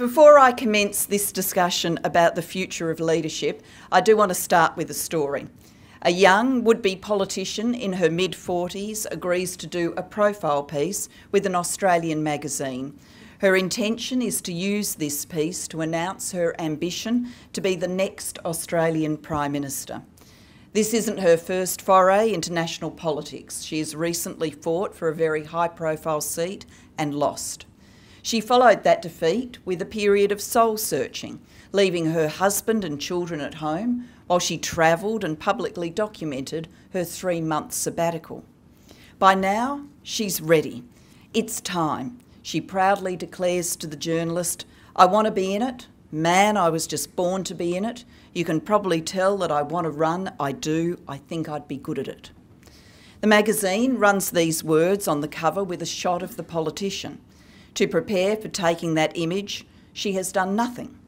Before I commence this discussion about the future of leadership, I do want to start with a story. A young would be politician in her mid 40s agrees to do a profile piece with an Australian magazine. Her intention is to use this piece to announce her ambition to be the next Australian Prime Minister. This isn't her first foray into national politics. She has recently fought for a very high profile seat and lost. She followed that defeat with a period of soul searching, leaving her husband and children at home while she travelled and publicly documented her three month sabbatical. By now, she's ready. It's time. She proudly declares to the journalist, I want to be in it. Man, I was just born to be in it. You can probably tell that I want to run. I do. I think I'd be good at it. The magazine runs these words on the cover with a shot of the politician. To prepare for taking that image, she has done nothing.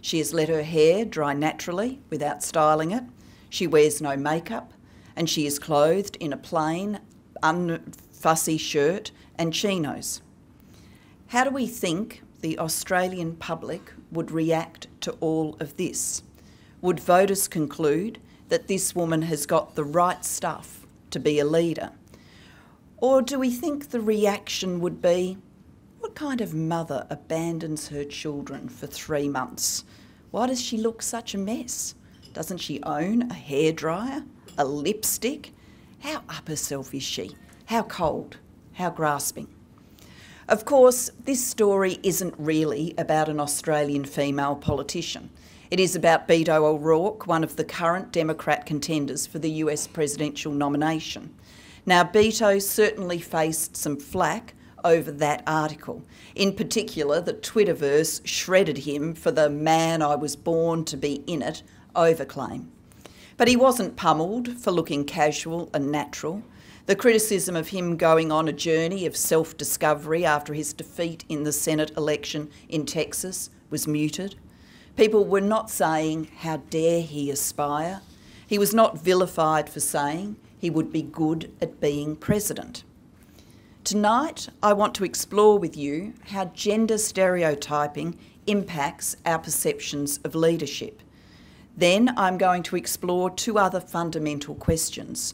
She has let her hair dry naturally without styling it. She wears no makeup, and she is clothed in a plain, unfussy shirt and chinos. How do we think the Australian public would react to all of this? Would voters conclude that this woman has got the right stuff to be a leader? Or do we think the reaction would be, what kind of mother abandons her children for three months? Why does she look such a mess? Doesn't she own a hairdryer? A lipstick? How up herself is she? How cold? How grasping? Of course, this story isn't really about an Australian female politician. It is about Beto O'Rourke, one of the current Democrat contenders for the US presidential nomination. Now, Beto certainly faced some flack over that article. In particular, the Twitterverse shredded him for the man I was born to be in it overclaim. But he wasn't pummeled for looking casual and natural. The criticism of him going on a journey of self discovery after his defeat in the Senate election in Texas was muted. People were not saying, How dare he aspire? He was not vilified for saying he would be good at being president. Tonight, I want to explore with you how gender stereotyping impacts our perceptions of leadership. Then I'm going to explore two other fundamental questions.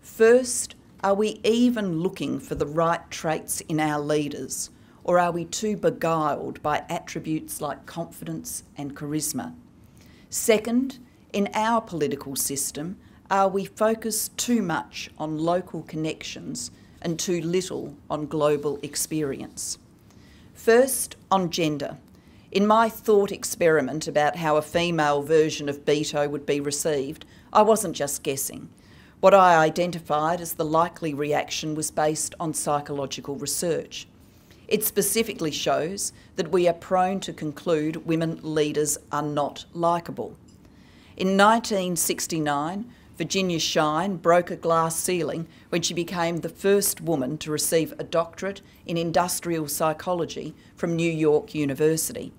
First, are we even looking for the right traits in our leaders? Or are we too beguiled by attributes like confidence and charisma? Second, in our political system, are we focused too much on local connections and too little on global experience? First, on gender. In my thought experiment about how a female version of Beto would be received, I wasn't just guessing. What I identified as the likely reaction was based on psychological research. It specifically shows that we are prone to conclude women leaders are not likeable. In 1969, Virginia Schein broke a glass ceiling when she became the first woman to receive a doctorate in industrial psychology from New York University.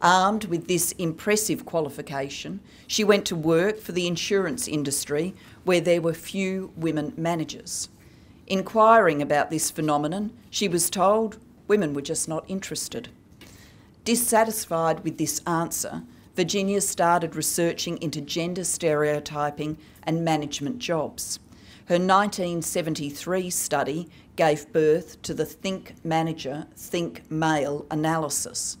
Armed with this impressive qualification, she went to work for the insurance industry where there were few women managers. Inquiring about this phenomenon, she was told women were just not interested. Dissatisfied with this answer, Virginia started researching into gender stereotyping and management jobs. Her 1973 study gave birth to the Think Manager, Think Male analysis.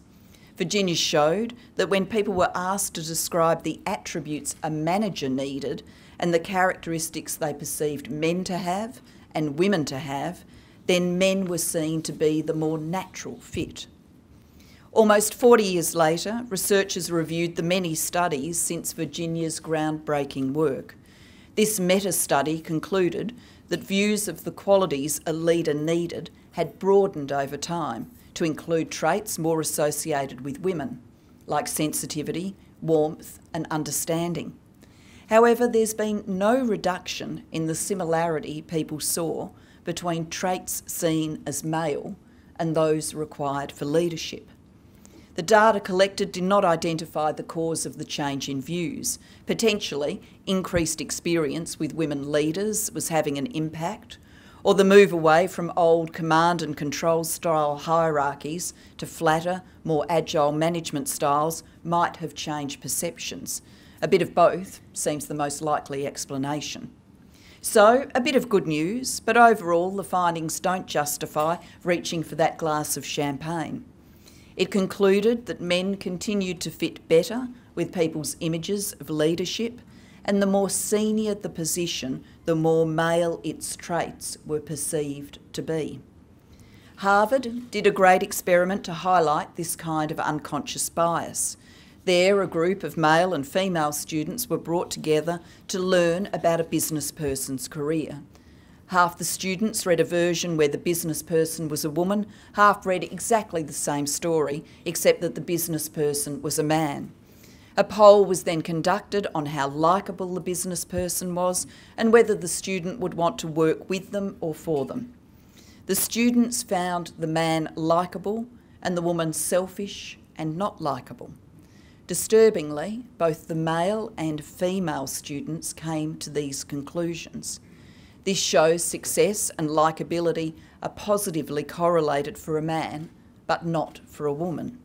Virginia showed that when people were asked to describe the attributes a manager needed and the characteristics they perceived men to have and women to have, then men were seen to be the more natural fit. Almost 40 years later, researchers reviewed the many studies since Virginia's groundbreaking work. This meta study concluded that views of the qualities a leader needed had broadened over time to include traits more associated with women, like sensitivity, warmth, and understanding. However, there's been no reduction in the similarity people saw between traits seen as male and those required for leadership. The data collected did not identify the cause of the change in views. Potentially, increased experience with women leaders was having an impact, or the move away from old command and control style hierarchies to flatter, more agile management styles might have changed perceptions. A bit of both seems the most likely explanation. So, a bit of good news, but overall, the findings don't justify reaching for that glass of champagne. It concluded that men continued to fit better with people's images of leadership and the more senior the position, the more male its traits were perceived to be. Harvard did a great experiment to highlight this kind of unconscious bias. There, a group of male and female students were brought together to learn about a business person's career. Half the students read a version where the business person was a woman, half read exactly the same story, except that the business person was a man. A poll was then conducted on how likeable the business person was and whether the student would want to work with them or for them. The students found the man likeable and the woman selfish and not likeable. Disturbingly, both the male and female students came to these conclusions. This shows success and likability are positively correlated for a man, but not for a woman.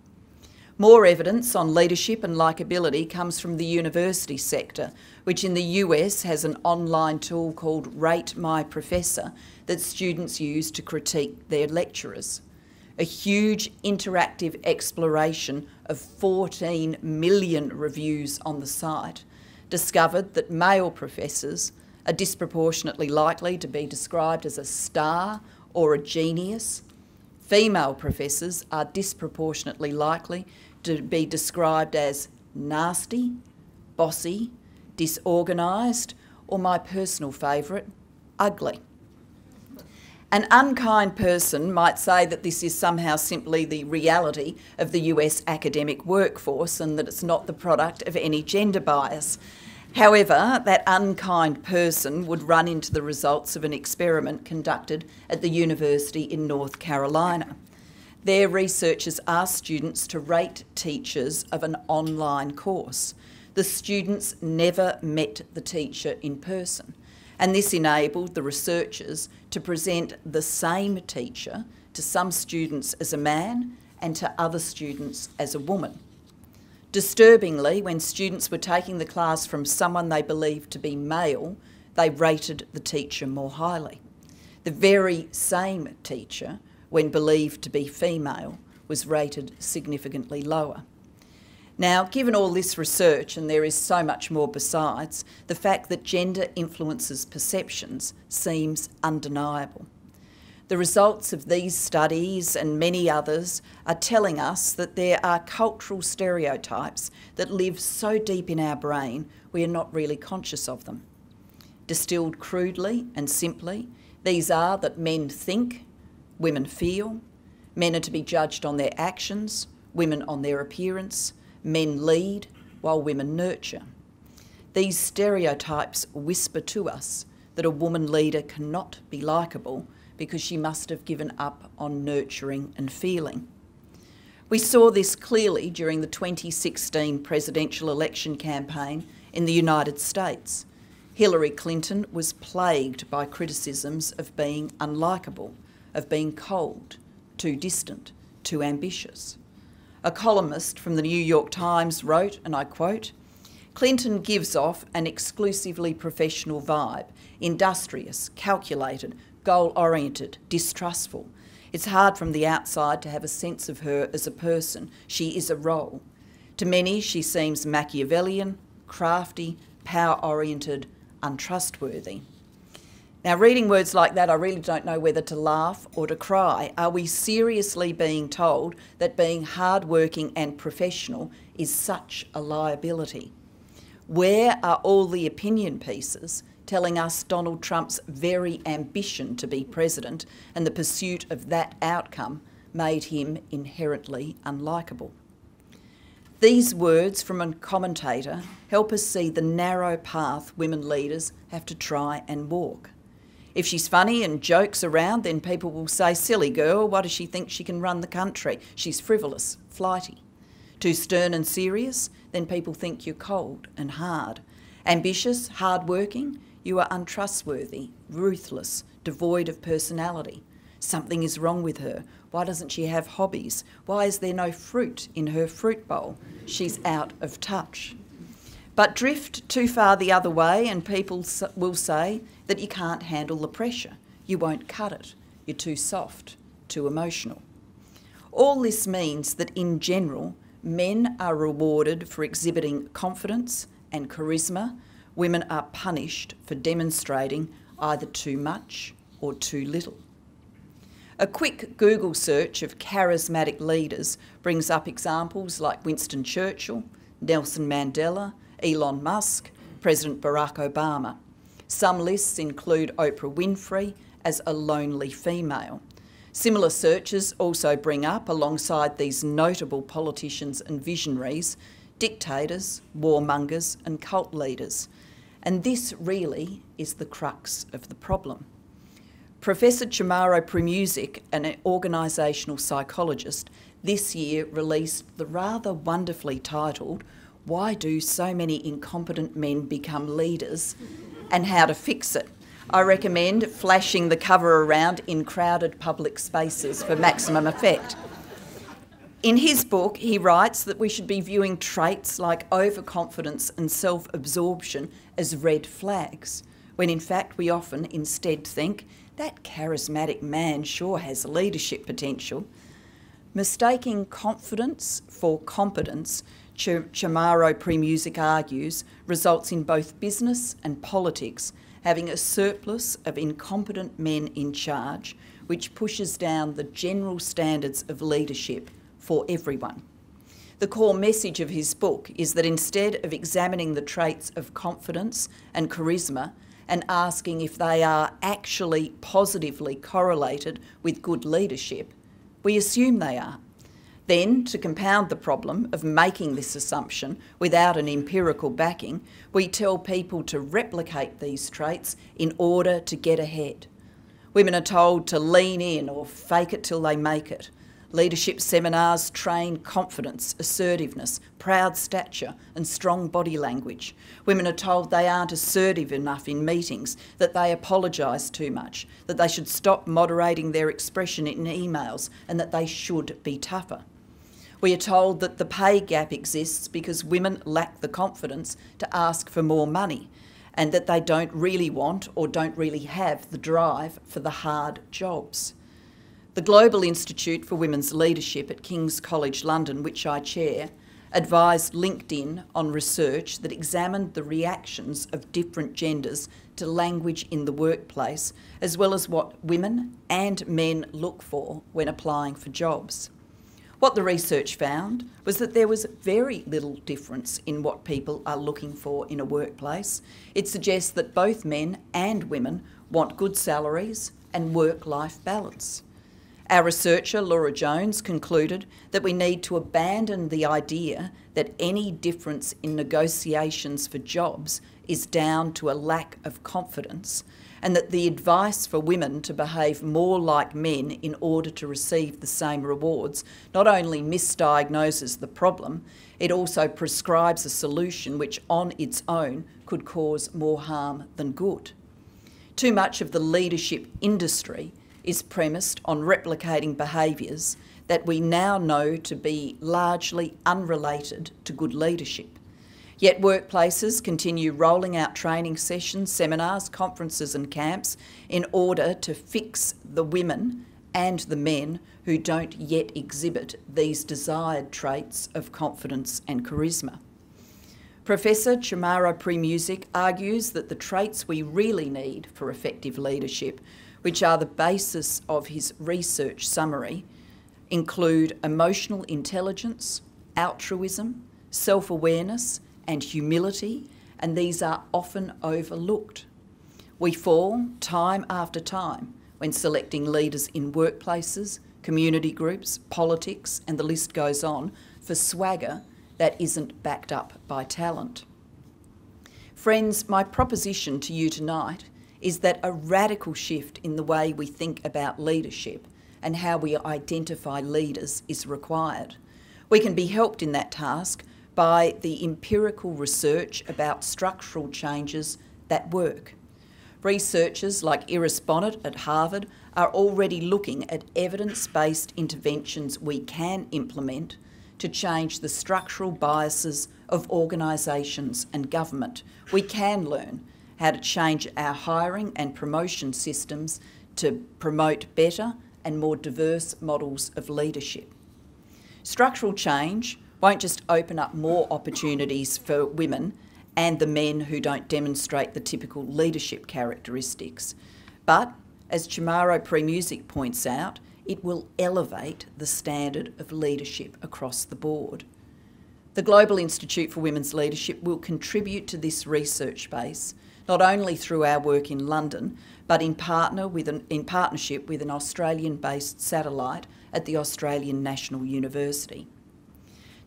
More evidence on leadership and likability comes from the university sector, which in the US has an online tool called Rate My Professor that students use to critique their lecturers. A huge interactive exploration of 14 million reviews on the site discovered that male professors are disproportionately likely to be described as a star or a genius. Female professors are disproportionately likely to be described as nasty, bossy, disorganised, or my personal favourite, ugly. An unkind person might say that this is somehow simply the reality of the US academic workforce and that it's not the product of any gender bias. However, that unkind person would run into the results of an experiment conducted at the University in North Carolina. Their researchers asked students to rate teachers of an online course. The students never met the teacher in person, and this enabled the researchers to present the same teacher to some students as a man and to other students as a woman. Disturbingly, when students were taking the class from someone they believed to be male, they rated the teacher more highly. The very same teacher when believed to be female, was rated significantly lower. Now, given all this research, and there is so much more besides, the fact that gender influences perceptions seems undeniable. The results of these studies and many others are telling us that there are cultural stereotypes that live so deep in our brain we are not really conscious of them. Distilled crudely and simply, these are that men think women feel, men are to be judged on their actions, women on their appearance, men lead while women nurture. These stereotypes whisper to us that a woman leader cannot be likeable because she must have given up on nurturing and feeling. We saw this clearly during the 2016 presidential election campaign in the United States. Hillary Clinton was plagued by criticisms of being unlikable of being cold, too distant, too ambitious. A columnist from the New York Times wrote, and I quote, Clinton gives off an exclusively professional vibe, industrious, calculated, goal oriented, distrustful. It's hard from the outside to have a sense of her as a person. She is a role. To many, she seems Machiavellian, crafty, power oriented, untrustworthy. Now, reading words like that, I really don't know whether to laugh or to cry. Are we seriously being told that being hardworking and professional is such a liability? Where are all the opinion pieces telling us Donald Trump's very ambition to be president and the pursuit of that outcome made him inherently unlikable? These words from a commentator help us see the narrow path women leaders have to try and walk. If she's funny and jokes around, then people will say, Silly girl, why does she think she can run the country? She's frivolous, flighty. Too stern and serious, then people think you're cold and hard. Ambitious, hard working, You are untrustworthy, ruthless, devoid of personality. Something is wrong with her. Why doesn't she have hobbies? Why is there no fruit in her fruit bowl? She's out of touch. But drift too far the other way, and people will say that you can't handle the pressure. You won't cut it. You're too soft, too emotional. All this means that in general, men are rewarded for exhibiting confidence and charisma, women are punished for demonstrating either too much or too little. A quick Google search of charismatic leaders brings up examples like Winston Churchill, Nelson Mandela, Elon Musk, President Barack Obama. Some lists include Oprah Winfrey as a lonely female. Similar searches also bring up, alongside these notable politicians and visionaries, dictators, warmongers, and cult leaders. And this really is the crux of the problem. Professor Chamorro Premuzic, an organisational psychologist, this year released the rather wonderfully titled Why Do So Many Incompetent Men Become Leaders and How to Fix It. I recommend flashing the cover around in crowded public spaces for maximum effect. In his book, he writes that we should be viewing traits like overconfidence and self absorption as red flags, when in fact we often instead think that charismatic man sure has leadership potential. Mistaking confidence for competence, Ch- Chamorro Premuzic argues, results in both business and politics having a surplus of incompetent men in charge, which pushes down the general standards of leadership for everyone. The core message of his book is that instead of examining the traits of confidence and charisma and asking if they are actually positively correlated with good leadership, we assume they are. Then, to compound the problem of making this assumption without an empirical backing, we tell people to replicate these traits in order to get ahead. Women are told to lean in or fake it till they make it. Leadership seminars train confidence, assertiveness, proud stature, and strong body language. Women are told they aren't assertive enough in meetings, that they apologise too much, that they should stop moderating their expression in emails, and that they should be tougher. We are told that the pay gap exists because women lack the confidence to ask for more money and that they don't really want or don't really have the drive for the hard jobs. The Global Institute for Women's Leadership at King's College London, which I chair, advised LinkedIn on research that examined the reactions of different genders to language in the workplace, as well as what women and men look for when applying for jobs. What the research found was that there was very little difference in what people are looking for in a workplace. It suggests that both men and women want good salaries and work life balance. Our researcher, Laura Jones, concluded that we need to abandon the idea that any difference in negotiations for jobs is down to a lack of confidence, and that the advice for women to behave more like men in order to receive the same rewards not only misdiagnoses the problem, it also prescribes a solution which on its own could cause more harm than good. Too much of the leadership industry is premised on replicating behaviours that we now know to be largely unrelated to good leadership. Yet workplaces continue rolling out training sessions, seminars, conferences, and camps in order to fix the women and the men who don't yet exhibit these desired traits of confidence and charisma. Professor Chamorro Premuzic argues that the traits we really need for effective leadership which are the basis of his research summary, include emotional intelligence, altruism, self awareness, and humility, and these are often overlooked. We fall time after time when selecting leaders in workplaces, community groups, politics, and the list goes on for swagger that isn't backed up by talent. Friends, my proposition to you tonight is that a radical shift in the way we think about leadership and how we identify leaders is required. We can be helped in that task by the empirical research about structural changes that work. Researchers like Iris Bohnet at Harvard are already looking at evidence based interventions we can implement to change the structural biases of organisations and government. We can learn how to change our hiring and promotion systems to promote better and more diverse models of leadership. Structural change won't just open up more opportunities for women and the men who don't demonstrate the typical leadership characteristics. But, as Chamorro Premuzic points out, it will elevate the standard of leadership across the board. The Global Institute for Women's Leadership will contribute to this research base, not only through our work in London, but in, partner with an, in partnership with an Australian based satellite at the Australian National University.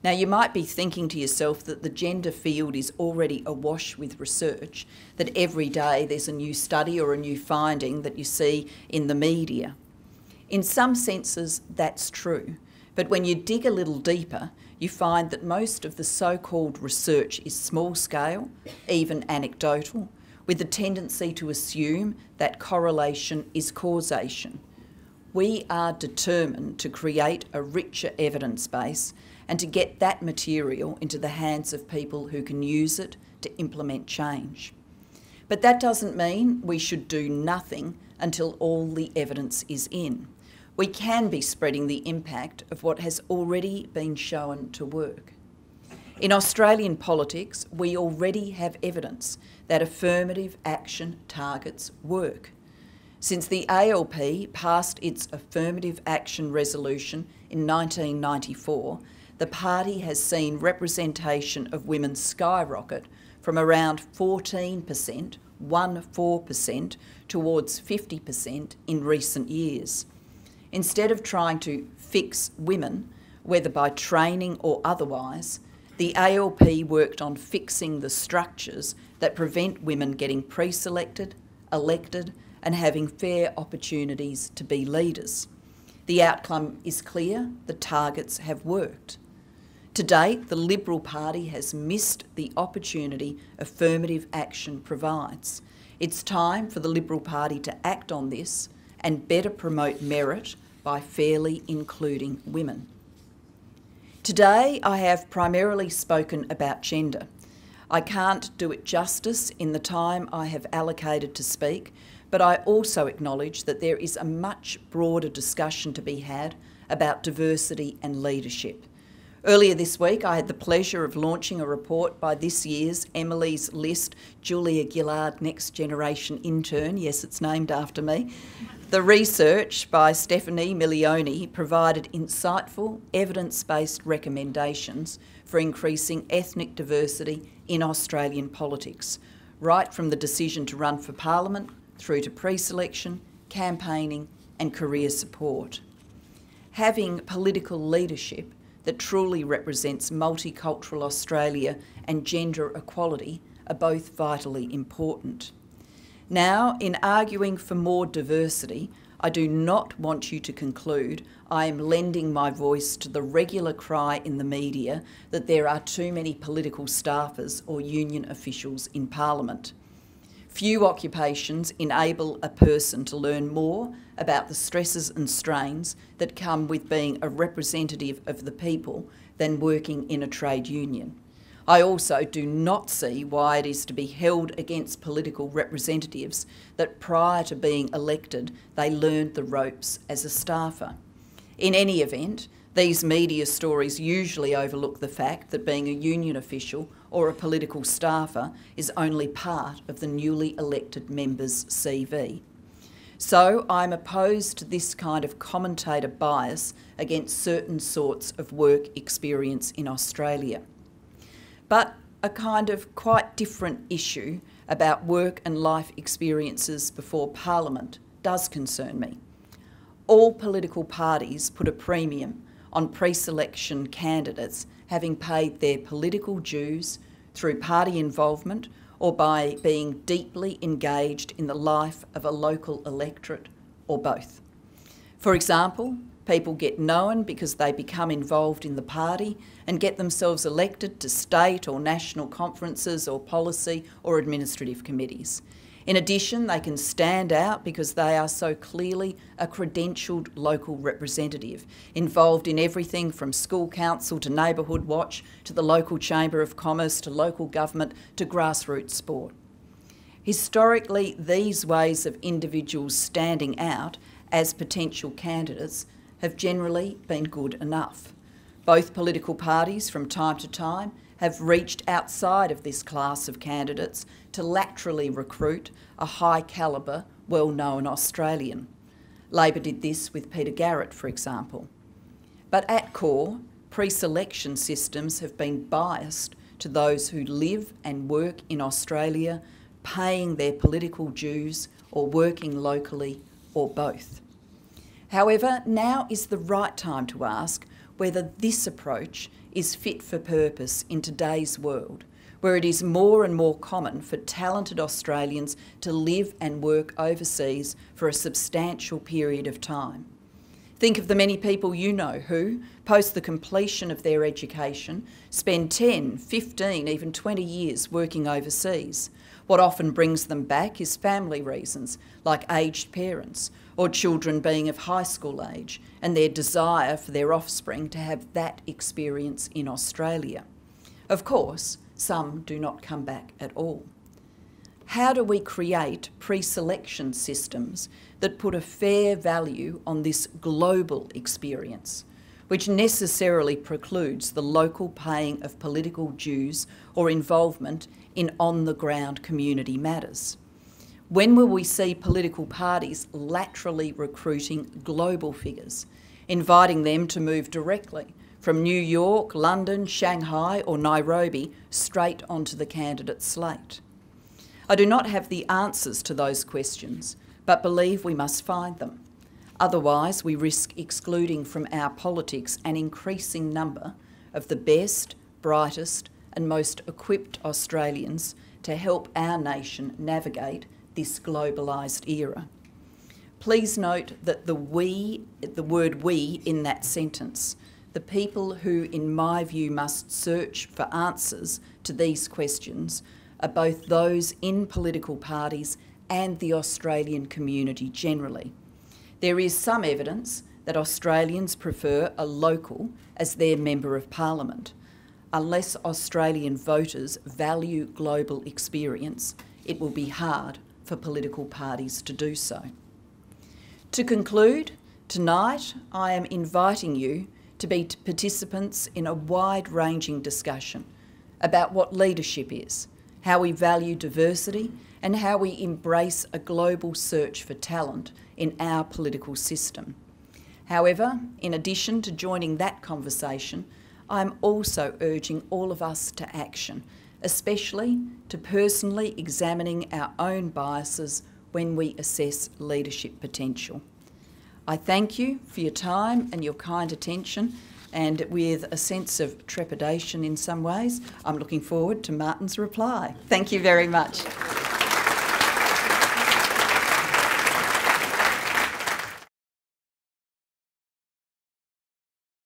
Now, you might be thinking to yourself that the gender field is already awash with research, that every day there's a new study or a new finding that you see in the media. In some senses, that's true. But when you dig a little deeper, you find that most of the so called research is small scale, even anecdotal, with the tendency to assume that correlation is causation. We are determined to create a richer evidence base and to get that material into the hands of people who can use it to implement change. But that doesn't mean we should do nothing until all the evidence is in. We can be spreading the impact of what has already been shown to work. In Australian politics, we already have evidence that affirmative action targets work. Since the ALP passed its affirmative action resolution in 1994, the party has seen representation of women skyrocket from around 14%, 1-4%, towards 50% in recent years. Instead of trying to fix women, whether by training or otherwise, the ALP worked on fixing the structures that prevent women getting pre selected, elected, and having fair opportunities to be leaders. The outcome is clear the targets have worked. To date, the Liberal Party has missed the opportunity affirmative action provides. It's time for the Liberal Party to act on this and better promote merit by fairly including women. Today, I have primarily spoken about gender. I can't do it justice in the time I have allocated to speak, but I also acknowledge that there is a much broader discussion to be had about diversity and leadership. Earlier this week, I had the pleasure of launching a report by this year's Emily's List Julia Gillard Next Generation Intern. Yes, it's named after me. The research by Stephanie Milioni provided insightful, evidence based recommendations for increasing ethnic diversity in Australian politics, right from the decision to run for Parliament through to pre selection, campaigning, and career support. Having political leadership that truly represents multicultural Australia and gender equality are both vitally important. Now, in arguing for more diversity, I do not want you to conclude I am lending my voice to the regular cry in the media that there are too many political staffers or union officials in Parliament. Few occupations enable a person to learn more about the stresses and strains that come with being a representative of the people than working in a trade union. I also do not see why it is to be held against political representatives that prior to being elected they learned the ropes as a staffer. In any event, these media stories usually overlook the fact that being a union official or a political staffer is only part of the newly elected member's CV. So I'm opposed to this kind of commentator bias against certain sorts of work experience in Australia. But a kind of quite different issue about work and life experiences before Parliament does concern me. All political parties put a premium on pre-selection candidates having paid their political dues through party involvement or by being deeply engaged in the life of a local electorate or both. For example, people get known because they become involved in the party and get themselves elected to state or national conferences or policy or administrative committees. In addition, they can stand out because they are so clearly a credentialed local representative, involved in everything from school council to neighbourhood watch to the local chamber of commerce to local government to grassroots sport. Historically, these ways of individuals standing out as potential candidates have generally been good enough. Both political parties, from time to time, have reached outside of this class of candidates to laterally recruit a high calibre, well known Australian. Labor did this with Peter Garrett, for example. But at core, pre selection systems have been biased to those who live and work in Australia, paying their political dues or working locally or both. However, now is the right time to ask whether this approach is fit for purpose in today's world, where it is more and more common for talented Australians to live and work overseas for a substantial period of time. Think of the many people you know who, post the completion of their education, spend 10, 15, even 20 years working overseas. What often brings them back is family reasons, like aged parents or children being of high school age, and their desire for their offspring to have that experience in Australia. Of course, some do not come back at all. How do we create pre selection systems that put a fair value on this global experience, which necessarily precludes the local paying of political dues or involvement in on the ground community matters? When will we see political parties laterally recruiting global figures, inviting them to move directly from New York, London, Shanghai, or Nairobi straight onto the candidate slate? I do not have the answers to those questions, but believe we must find them. Otherwise, we risk excluding from our politics an increasing number of the best, brightest, and most equipped Australians to help our nation navigate this globalised era. Please note that the we, the word we in that sentence, the people who, in my view, must search for answers to these questions are both those in political parties and the Australian community generally. There is some evidence that Australians prefer a local as their Member of Parliament. Unless Australian voters value global experience, it will be hard for political parties to do so. To conclude, tonight I am inviting you to be participants in a wide ranging discussion about what leadership is, how we value diversity, and how we embrace a global search for talent in our political system. However, in addition to joining that conversation, I am also urging all of us to action especially to personally examining our own biases when we assess leadership potential. I thank you for your time and your kind attention, and with a sense of trepidation in some ways, I'm looking forward to Martin's reply. Thank you very much.